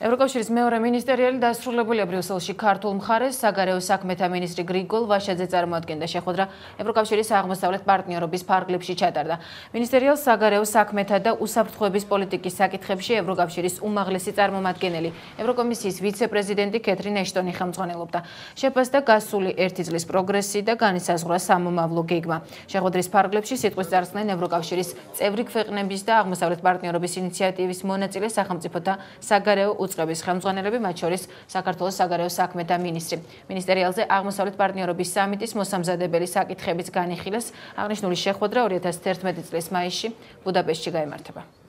ევროკავშირის მეორე მინისტერიალი დასრულებულია ბრიუსელში ქართულ მხარეს საგარეო საქმეთა მინისტრი გრიგოლ ვაშაძე წარმოადგენდა შეხვედრა ევროკავშირის აღმოსავლეთ პარტნიორობის ფარგლებში ჩატარდა. მინისტერიალს საგარეო საქმეთა და უსაფრთხოების პოლიტიკის საკითხებში ევროკავშირის უმაღლესი წარმომადგენელი ევროკომისიის ვიცე-პრეზიდენტი კეთრინ ეშტონი ხელმძღვანელობდა. შეფასდა გასული ერთი წლის პროგრესი და განისაზღვრა სამომავლო გეგმა. შეხვედრის ფარგლებში სიტყვის წარსდნენ ევროკავშირის წევრი ქვეყნების და აღმოსავლეთ პარტნიორობის ინიციატივის მონაწილე სახელმწიფოთა საგარეო უწყების ხელმძღვანელები, მათ შორის საქართველოს საგარეო საქმეთა მინისტრი. მინისტერიალზე აღმოსავლეთ პარტნიორობის სამიტის მოსამზადებელი საკითხების განიხილეს აღნიშნული შეხვედრა 2011 წლის მაისში ბუდაპეშტში გამართება.